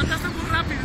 levantaste muy rápido.